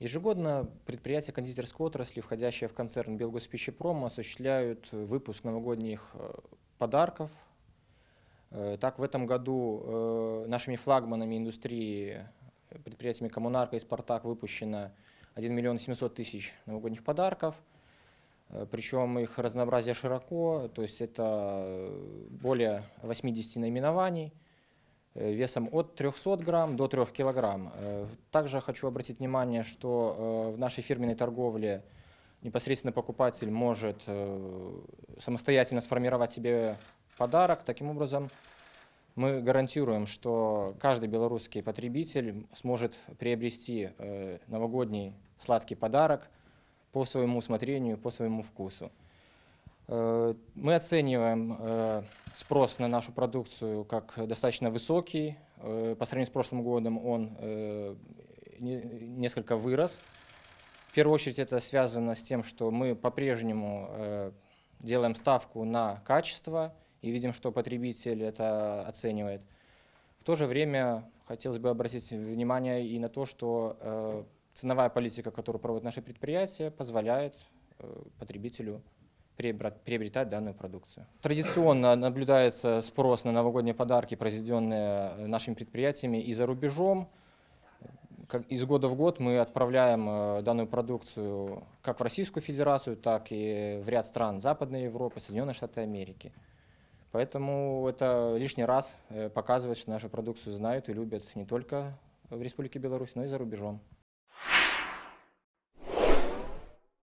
Ежегодно предприятия кондитерской отрасли, входящие в концерн Белгоспичепром, осуществляют выпуск новогодних э, подарков. Э, так, в этом году э, нашими флагманами индустрии, предприятиями «Коммунарка» и «Спартак» выпущено 1 миллион 700 тысяч новогодних подарков. Причем их разнообразие широко, то есть это более 80 наименований – весом от 300 грамм до 3 килограмм. Э, также хочу обратить внимание, что э, в нашей фирменной торговле непосредственно покупатель может самостоятельно сформировать себе подарок. Таким образом, мы гарантируем, что каждый белорусский потребитель сможет приобрести новогодний сладкий подарок по своему усмотрению, по своему вкусу. Э, мы оцениваем э, спрос на нашу продукцию как достаточно высокий. Э, по сравнению с прошлым годом он несколько вырос. В первую очередь это связано с тем, что мы по-прежнему делаем ставку на качество и видим, что потребитель это оценивает. В то же время хотелось бы обратить внимание и на то, что ценовая политика, которую проводят наши предприятия, позволяет потребителю приобретать данную продукцию. Традиционно наблюдается спрос на новогодние подарки, произведенные нашими предприятиями и за рубежом. Из года в год мы отправляем э, данную продукцию как в Российскую Федерацию, так и в ряд стран Западной Европы, Соединенные Штаты Америки. Поэтому это лишний раз э, показывает, что нашу продукцию знают и любят не только в Республике Беларусь, но и за рубежом.